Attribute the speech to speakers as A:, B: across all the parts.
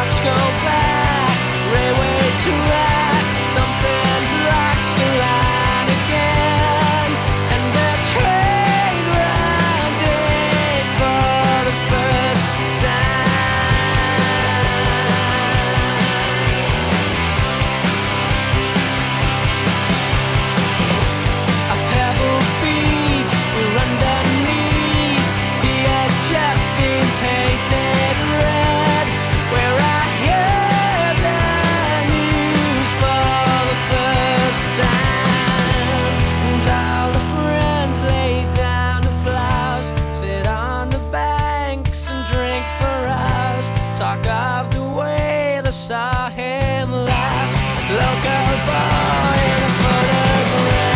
A: clocks go back. Local boy in a
B: photograph.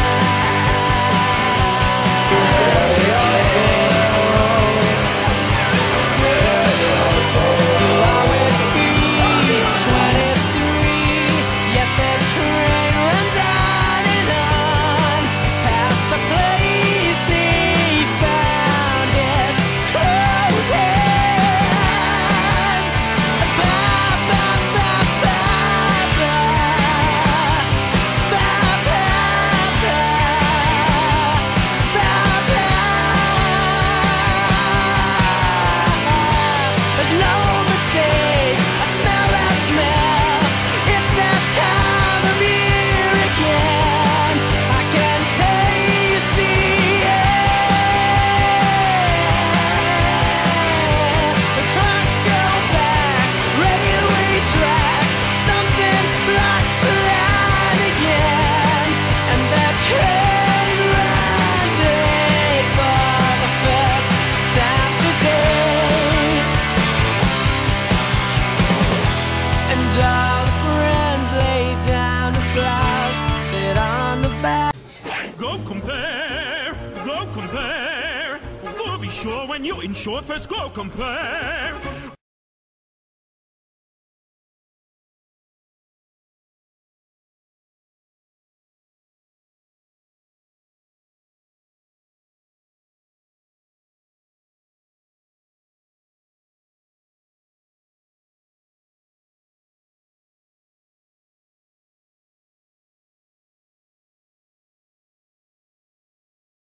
B: be sure when you insure first go compare.